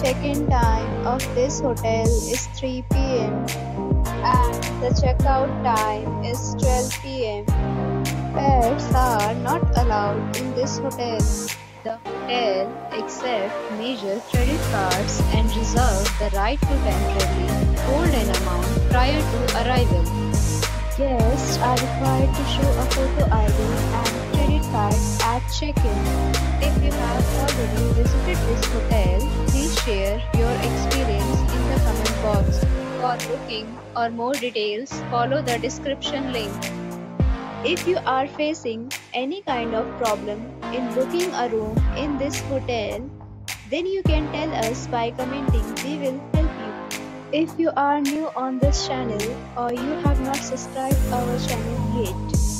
check-in time of this hotel is 3 p.m. and the checkout time is 12 p.m. Pets are not allowed in this hotel. The hotel accepts major credit cards and reserves the right to temporarily hold an amount prior to arrival. Guests are required to show a photo ID and credit card at check-in. If you have already visited this hotel, share your experience in the comment box. For booking or more details, follow the description link. If you are facing any kind of problem in booking a room in this hotel, then you can tell us by commenting. We will help you. if you are new on this channel or you have not subscribed our channel yet,